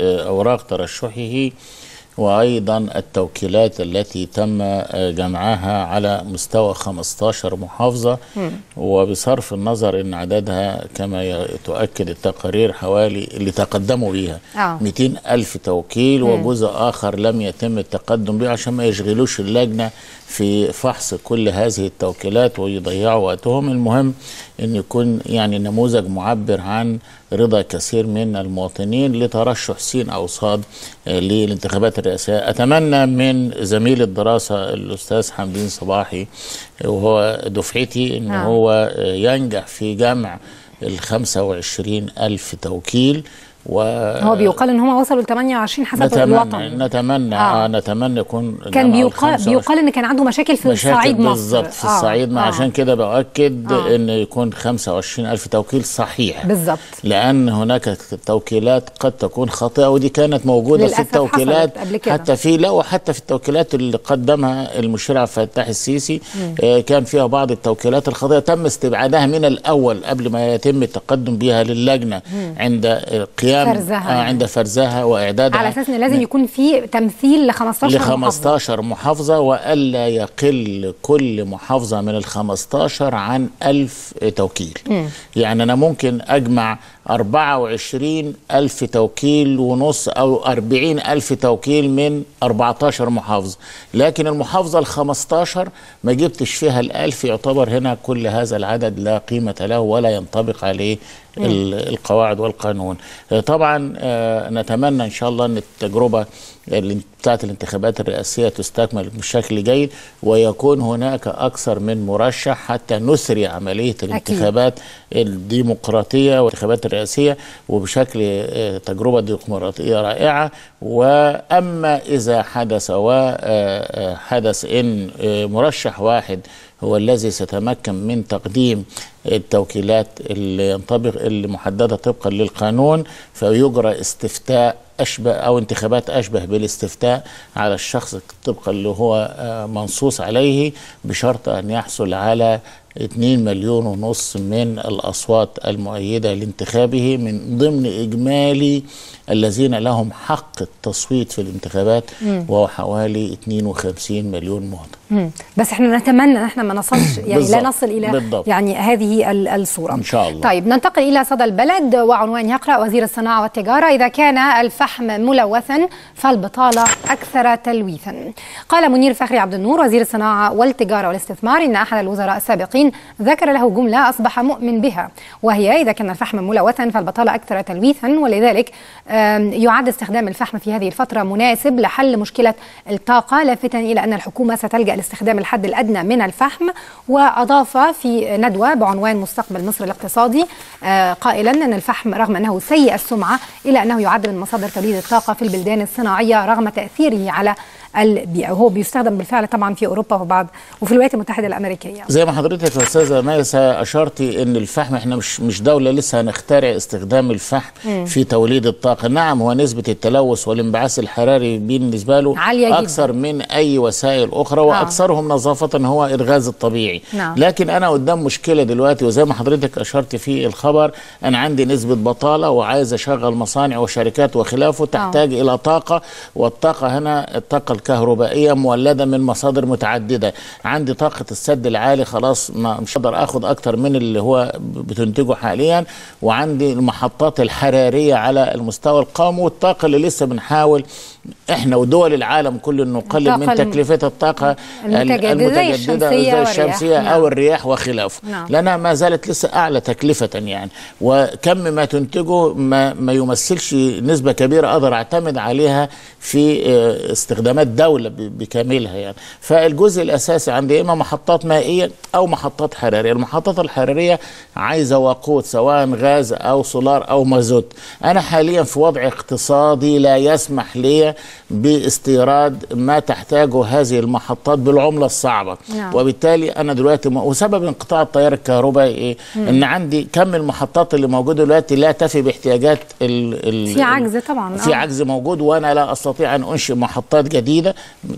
أوراق ترشحه وأيضا التوكيلات التي تم جمعها على مستوى 15 محافظة. وبصرف النظر أن عددها كما تؤكد التقارير حوالي اللي تقدموا بيها آه. 200 ألف توكيل وجزء آخر لم يتم التقدم به عشان ما يشغلوش اللجنة في فحص كل هذه التوكيلات ويضيعوا وقتهم. المهم أن يكون يعني نموذج معبر عن رضا كثير من المواطنين لترشح سين أو صاد آه، للانتخابات الرئاسية أتمنى من زميل الدراسة الأستاذ حمدين صباحي وهو دفعتي أن آه. هو آه، ينجح في جمع ال 25 ألف توكيل و هو بيقال إن هم وصلوا ل 28 حسب نتمنى الوطن نتمنى آه. آه. نتمنى يكون كان بيقال 25 بيقال إن كان عنده مشاكل في مشاكل الصعيد مصر بالظبط في آه، الصعيد ما آه. عشان كده بأكد آه. إن يكون 25 ألف توكيل صحيح بالظبط لأن هناك توكيلات قد تكون خاطئة ودي كانت للأسف في التوكيلات. حتى في لا وحتى في التوكيلات اللي قدمها المشير عبد الفتاح السيسي آه كان فيها بعض التوكيلات الخاطئة تم استبعادها من الأول قبل ما يتم التقدم بها للجنة عند قيام فرزها. آه عند فرزها وإعدادها على أساس إن لازم يكون في تمثيل ل 15 ل محافظة. 15 محافظة وألا يقل كل محافظة من ال 15 عن 1000 توكيل يعني أنا ممكن أجمع 24 ألف توكيل ونص أو 40 ألف توكيل من 14 محافظة. لكن المحافظة ال 15 ما جبتش فيها الألف يعتبر هنا كل هذا العدد لا قيمة له ولا ينطبق عليه ال- القواعد والقانون. طبعا آه، نتمنى إن شاء الله إن التجربة اللي بتاعت الانتخابات الرئاسية تستكمل بشكل جيد ويكون هناك أكثر من مرشح حتى نسري عملية الانتخابات الديمقراطية والانتخابات الرئاسيه وبشكل آه، تجربة ديمقراطية رائعة. وأما إذا حدث وحدث إن آه، مرشح واحد هو الذي سيتمكن من تقديم التوكيلات اللي ينطبق اللي محددة طبقا للقانون فيجرى استفتاء أشبه أو انتخابات أشبه بالاستفتاء على الشخص طبقا اللي هو آه، منصوص عليه بشرط أن يحصل على 2 مليون ونص من الأصوات المؤيدة لانتخابه من ضمن إجمالي الذين لهم حق التصويت في الانتخابات وهو حوالي 52 مليون مواطن. بس إحنا نتمنى ان إحنا ما نصلش يعني لا. نصل إلى بالضبط. يعني هذه ال- الصورة إن شاء الله. طيب ننتقل إلى صدى البلد وعنوان يقرأ وزير الصناعة والتجارة إذا كان الفحم ملوثا فالبطالة أكثر تلويثا. قال منير فخري عبد النور وزير الصناعة والتجارة والاستثمار إن أحد الوزراء السابقين ذكر له جملة أصبح مؤمن بها وهي إذا كان الفحم ملوثا فالبطالة أكثر تلويثا ولذلك يعد استخدام الفحم في هذه الفترة مناسب لحل مشكلة الطاقة لافتا إلى أن الحكومة ستلجأ لاستخدام الحد الأدنى من الفحم وأضاف في ندوة بعنوان مستقبل مصر الاقتصادي آه، قائلا إن الفحم رغم أنه سيء السمعة الا أنه يعد من مصادر توليد الطاقة في البلدان الصناعية رغم تأثيره على البيئة. وهو بيستخدم بالفعل طبعا في أوروبا وبعض وفي الولايات المتحدة الأمريكية. زي ما حضرتك يا أستاذة ميسه اشرتي إن الفحم إحنا مش مش دولة لسه هنخترع استخدام الفحم في توليد الطاقة. نعم هو نسبة التلوث والانبعاث الحراري بالنسبة له عالية جداً. أكثر من أي وسائل أخرى وأكثرهم نظافة هو الغاز الطبيعي. نعم. لكن أنا قدام مشكلة دلوقتي وزي ما حضرتك أشرت في الخبر أنا عندي نسبة بطالة وعايز أشغل مصانع وشركات وخلافه تحتاج إلى طاقة والطاقة هنا الطاقة الكهربائية مولدة من مصادر متعددة عندي طاقة السد العالي خلاص ما مش هقدر آخد أكتر من اللي هو بتنتجه حاليا وعندي المحطات الحرارية على المستوى القومي والطاقة اللي لسه بنحاول إحنا ودول العالم كله نقلل من تكلفة الطاقة المتجددة زي. الشمسية نعم. أو الرياح وخلافه نعم. لأنها ما زالت لسه أعلى تكلفة يعني وكم ما تنتجه ما, ما يمثلش نسبة كبيرة أقدر أعتمد عليها في آه، استخدامات دوله ب- بكاملها يعني فالجزء الأساسي عندي إما محطات مائية أو محطات حرارية المحطات الحرارية عايزة وقود سواء غاز أو سولار أو مازوت أنا حاليا في وضع اقتصادي لا يسمح لي باستيراد ما تحتاجه هذه المحطات بالعملة الصعبة نعم. وبالتالي أنا دلوقتي م... وسبب انقطاع التيار الكهربائي إيه؟ إن عندي كم المحطات اللي موجودة دلوقتي لا تفي باحتياجات ال... ال... في عجز طبعا في آه. عجز موجود وأنا لا أستطيع أن أنشئ محطات جديدة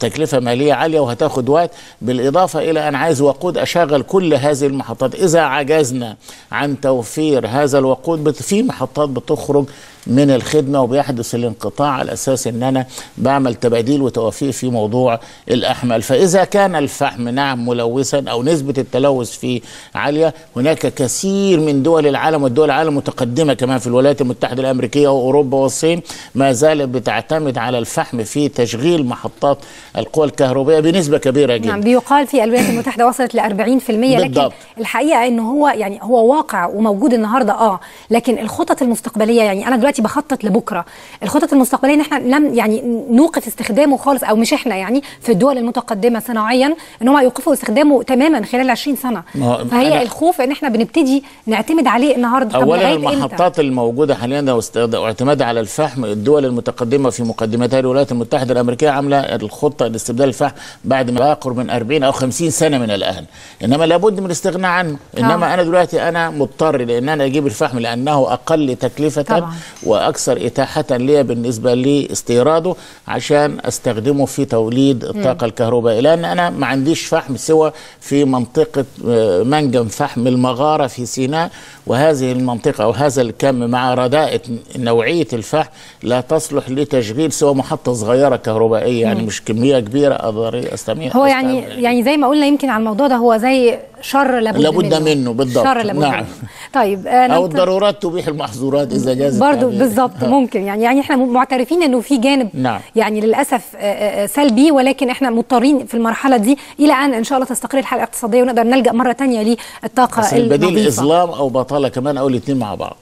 تكلفة مالية عالية وهتاخد وقت. بالإضافة إلى ان عايز وقود أشغل كل هذه المحطات. إذا عجزنا عن توفير هذا الوقود في محطات بتخرج من الخدمة وبيحدث الانقطاع على أساس إن أنا بعمل تباديل وتوافيق في موضوع الأحمال فإذا كان الفحم نعم ملوثا أو نسبة التلوث فيه عالية هناك كثير من دول العالم والدول العالم متقدمة كمان في الولايات المتحدة الأمريكية وأوروبا والصين ما زالت بتعتمد على الفحم في تشغيل محطات القوى الكهربائية بنسبة كبيرة جدا نعم بيقال في الولايات المتحدة وصلت ل 40% لكن بالضبط. الحقيقة إنه هو يعني هو واقع وموجود النهارده آه لكن الخطط المستقبلية يعني أنا دلوقتي بخطط لبكرة الخطط المستقبلية إن إحنا لم يعني نوقف استخدامه خالص أو مش إحنا يعني في الدول المتقدمة صناعيا إن هم يوقفوا استخدامه تماما خلال 20 سنة فهي الخوف إن إحنا بنبتدي نعتمد عليه النهارده طب اولا؟ المحطات الموجودة حاليا واعتماد على الفحم الدول المتقدمة في مقدمتها الولايات المتحدة الأمريكية عاملة الخطة لاستبدال الفحم بعد ما يقرب من 40 أو 50 سنة من الآن إنما لابد من الاستغناء عنه إنما آه. أنا دلوقتي أنا مضطر لأن أنا أجيب الفحم لأنه أقل تكلفة طبعاً. وأكثر إتاحة لي بالنسبة لاستيراده عشان أستخدمه في توليد الطاقة الكهربائية. لأن أنا ما عنديش فحم سوى في منطقة آه، منجم فحم المغارة في سيناء وهذه المنطقة أو هذا الكم مع رداءة نوعية الفحم لا تصلح لتشغيل سوى محطة صغيرة كهربائية. يعني مش كمية كبيرة أقدر استمع هو يعني يعني زي ما قلنا يمكن على الموضوع ده هو زي شر لابد, لابد منه، بالضبط. شر لابد نعم. منه طيب آه، أو الضرورات تبيح المحظورات إذا جاز برضو التعبير. بالظبط ممكن يعني يعني إحنا معترفين إنه في جانب نعم. يعني للأسف آه، آه، سلبي ولكن إحنا مضطرين في المرحلة دي إلى أن إن شاء الله تستقر الحاله الاقتصادية ونقدر نلجأ مرة تانية للطاقة بس البديل. إظلام أو بطالة كمان أو الاثنين مع بعض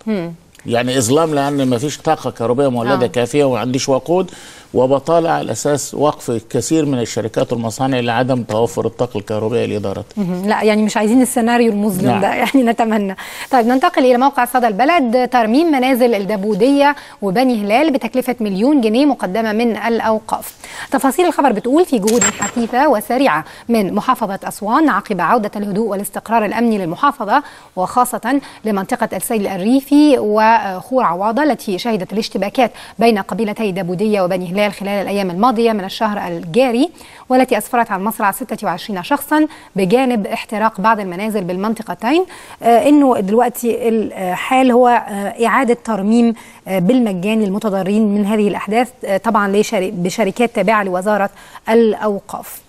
يعني إظلام لأن ما فيش طاقة كهربائية مولدة آه. آه. كافية وما عنديش وقود وبطالة على أساس وقف كثير من الشركات والمصانع لعدم توفر الطاقة الكهربائية لإدارتها. لا يعني مش عايزين السيناريو المظلم نعم. ده يعني نتمنى. طيب ننتقل إلى موقع صدى البلد. ترميم منازل الدبودية وبني هلال بتكلفة مليون جنيه مقدمة من الأوقاف. تفاصيل الخبر بتقول في جهود حثيثه وسريعة من محافظة أسوان عقب عودة الهدوء والاستقرار الأمني للمحافظة وخاصة لمنطقة السيل الريفي وخور عواضه التي شهدت الاشتباكات بين قبيلتي دبودية وبني هلال. خلال الأيام الماضية من الشهر الجاري والتي أسفرت عن مصرع 26 شخصا بجانب احتراق بعض المنازل بالمنطقتين. آه إنه دلوقتي الحال هو آه إعادة ترميم آه بالمجان للمتضررين من هذه الأحداث آه طبعا بشركات تابعة لوزارة الأوقاف.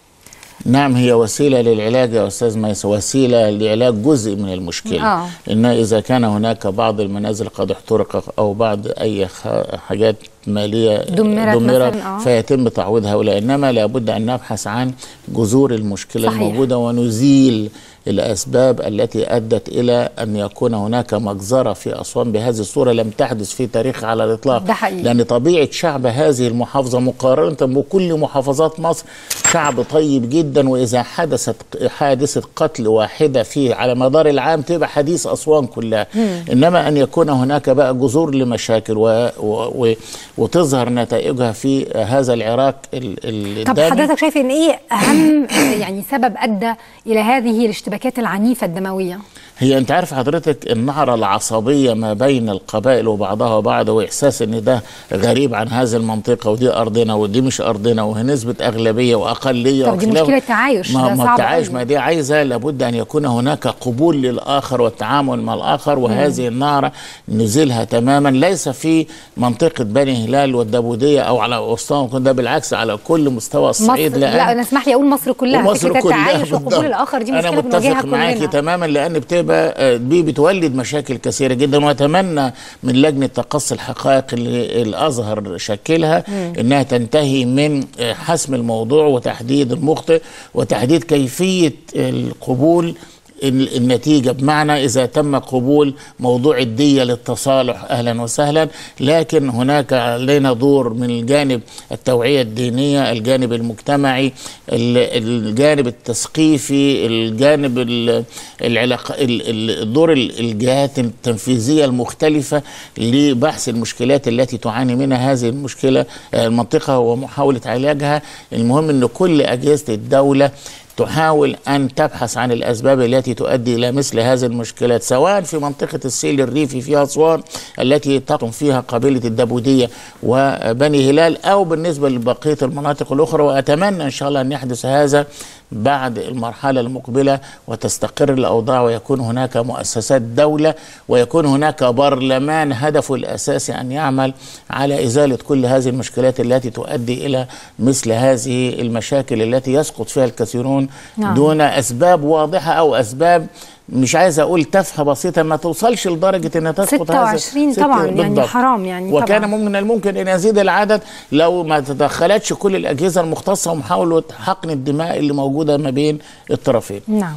نعم هي وسيلة للعلاج يا أستاذ ميس وسيلة لعلاج جزء من المشكلة آه. إن إذا كان هناك بعض المنازل قد احترق أو بعض أي خ- حاجات مالية دمرت مثلاً، آه. فيتم تعويض هؤلاء انما لابد أن نبحث عن جذور المشكلة صحيح. الموجودة ونزيل الأسباب التي أدت إلى أن يكون هناك مجزرة في أسوان بهذه الصورة لم تحدث في تاريخها على الإطلاق ده حقيقي. لأن طبيعة شعب هذه المحافظة مقارنة بكل محافظات مصر شعب طيب جدا وإذا حدثت حادثة قتل واحدة فيه على مدار العام تبقى حديث أسوان كلها إنما أن يكون هناك بقى جذور لمشاكل و... و... و... وتظهر نتائجها في هذا العراق ال... ال... طب. حضرتك شايف إن إيه أهم يعني سبب أدى إلى هذه الاشتباكات العنيفة الدموية. هي انت عارف حضرتك النعرة العصبية ما بين القبائل وبعضها وبعض وإحساس إن ده غريب عن هذه المنطقة ودي أرضنا ودي مش أرضنا وهنسبة أغلبية وأقلية طب دي. مشكلة تعايش، ما, ده ما التعايش. ما دي عايزة لابد أن يكون هناك قبول للآخر والتعامل مع الآخر وهذه النعرة نزيلها تماما ليس في منطقة بني هلال والدبودية أو على وسطهم ده بالعكس على كل مستوى الصعيد مصر لا أنا اسمح لي أقول مصر كلها فكرة كلها التعايش. وقبول الآخر دي مشكلة أنا متفق معاكي تماما لأن بتبقى آه، دي بتولد مشاكل كثيرة جدا وأتمنى من لجنة تقصي الحقائق اللي الأزهر شكلها إنها تنتهي من آه، حسم الموضوع وتحديد المخطئ وتحديد كيفية القبول ال- النتيجة. بمعنى إذا تم قبول موضوع الدية للتصالح أهلا وسهلا لكن هناك علينا دور من الجانب التوعية الدينية الجانب المجتمعي ال- الجانب التثقيفي الجانب ال- العلاقة ال- الجهات التنفيذية المختلفة لبحث المشكلات التي تعاني منها هذه المشكلة المنطقة ومحاولة علاجها. المهم أن كل أجهزة الدولة تحاول أن تبحث عن الأسباب التي تؤدي إلى مثل هذه المشكلات سواء في منطقة السيل الريفي في أسوان التي تقم فيها قبيلة الدبودية وبني هلال أو بالنسبة لبقية المناطق الأخرى. وأتمنى إن شاء الله أن يحدث هذا بعد المرحلة المقبلة وتستقر الأوضاع ويكون هناك مؤسسات دولة ويكون هناك برلمان هدفه الأساسي أن يعمل على إزالة كل هذه المشكلات التي تؤدي إلى مثل هذه المشاكل التي يسقط فيها الكثيرون نعم. دون أسباب واضحة أو أسباب مش عايز أقول تافهه بسيطة ما توصلش لدرجة إنها تسقط هذا 26 ست- طبعا يعني بالضبط. حرام يعني وكان طبعا. من الممكن إن يزيد العدد لو ما تدخلتش كل الأجهزة المختصة ومحاوله حقن الدماء اللي موجودة ما بين الطرفين نعم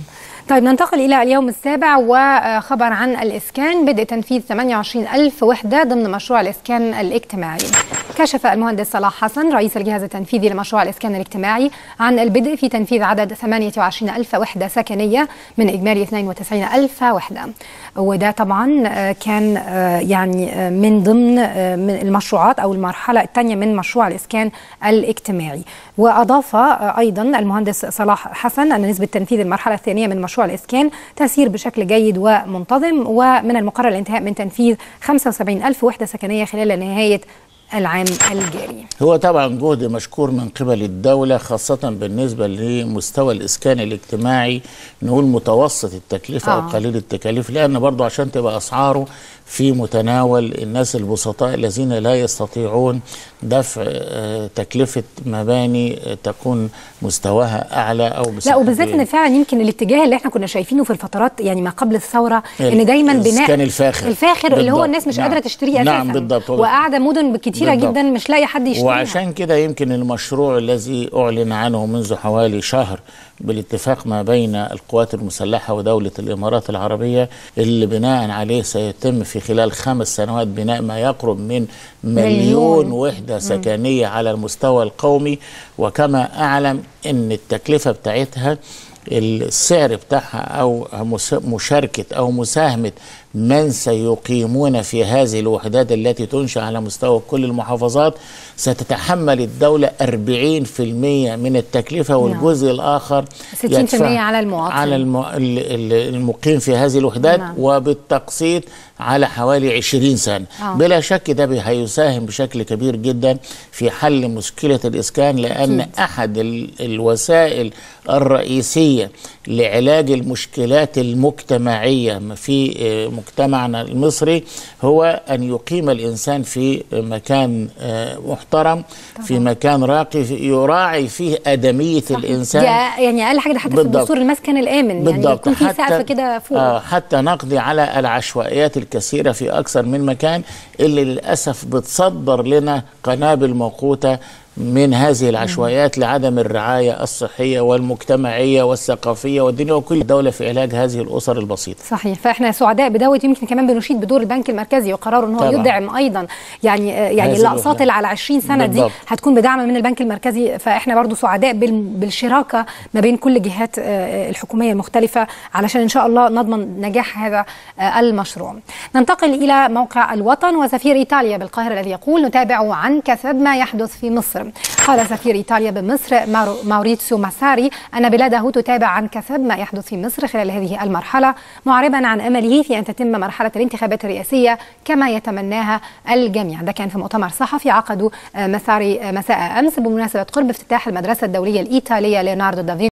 طيب ننتقل إلى اليوم السابع وخبر عن الإسكان بدء تنفيذ 28 ألف وحدة ضمن مشروع الإسكان الاجتماعي كشف المهندس صلاح حسن رئيس الجهاز التنفيذي لمشروع الإسكان الاجتماعي عن البدء في تنفيذ عدد 28 ألف وحدة سكنية من إجمالي 92 ألف وحدة. وده طبعا آه، كان آه، يعني آه، من ضمن من المشروعات أو المرحلة الثانية من مشروع الإسكان الاجتماعي. وأضاف أيضا المهندس صلاح حسن أن نسبة تنفيذ المرحلة الثانية من مشروع الإسكان تسير بشكل جيد ومنتظم ومن المقرر الانتهاء من تنفيذ 75 ألف وحدة سكنية خلال نهاية العام الجاري هو طبعا جهد مشكور من قبل الدولة خاصة بالنسبة لمستوى الإسكان الاجتماعي نقول متوسط التكلفة آه. أو قليل التكاليف لأن برضو عشان تبقى أسعاره في متناول الناس البسطاء الذين لا يستطيعون دفع آه، تكلفة مباني آه، تكون مستواها أعلى أو لا وبالذات إن فعلا يمكن الاتجاه اللي إحنا كنا شايفينه في الفترات يعني ما قبل الثورة إن دايما بناء الإسكان الفاخر. الفاخر اللي هو. الناس مش نعم. قادرة تشتريه أساسا نعم، بالضبط. وقاعدة مدن كتيرة بالضبط. جدا مش لاقي حد يشتريها وعشان كده يمكن المشروع الذي أعلن عنه منذ حوالي شهر بالاتفاق ما بين القوات المسلحة ودولة الإمارات العربية اللي بناء عليه سيتم في خلال خمس سنوات بناء ما يقرب من مليون. مليون وحدة سكنية على المستوى القومي وكما أعلم أن التكلفة بتاعتها السعر بتاعها أو مشاركة أو مساهمة من سيقيمون في هذه الوحدات التي تنشأ على مستوى كل المحافظات ستتحمل الدولة 40% من التكلفة والجزء الآخر 60% يدفع على المواطن. على الم... ال- ال- المقيم في هذه الوحدات نعم. وبالتقسيط على حوالي 20 سنة آه. بلا شك ده هيساهم بشكل كبير جدا في حل مشكلة الإسكان لأن أكيد. أحد ال- الوسائل الرئيسية لعلاج المشكلات المجتمعية في آه، مجتمعنا المصري هو أن يقيم الإنسان في مكان آه، محترم في مكان راقي في- يراعي فيه أدمية الإنسان دي يعني أقل حاجة ده حتى في بالضبط. الدستور المسكن الآمن يعني يكون في سقف كده فوق آه حتى نقضي على العشوائيات الكثيرة في أكثر من مكان اللي للأسف بتصدر لنا قنابل موقوتة من هذه العشوائيات لعدم الرعاية الصحية والمجتمعية والثقافية والدينية وكل دولة في علاج هذه الأسر البسيطة صحيح فإحنا سعداء بدوت يمكن كمان بنشيد بدور البنك المركزي وقراره إن هو. يدعم أيضا يعني آه، يعني الاقساط الوحدة. اللي على 20 سنة دي بالضبط. هتكون بدعم من البنك المركزي فإحنا برضو سعداء بال- بالشراكة ما بين كل جهات آه، الحكومية المختلفة علشان إن شاء الله نضمن نجاح هذا آه، المشروع. ننتقل إلى موقع الوطن وسفير إيطاليا بالقاهرة الذي يقول نتابع عن كثب ما يحدث في مصر. قال سفير إيطاليا بمصر ماوريتسيو ماساري أن بلاده تتابع عن كثب ما يحدث في مصر خلال هذه المرحلة معربا عن أمله في أن تتم مرحلة الانتخابات الرئاسية كما يتمناها الجميع. ده كان في مؤتمر صحفي عقده آه، مساري آه، مساء أمس بمناسبة قرب افتتاح المدرسة الدولية الإيطالية ليوناردو دافنشي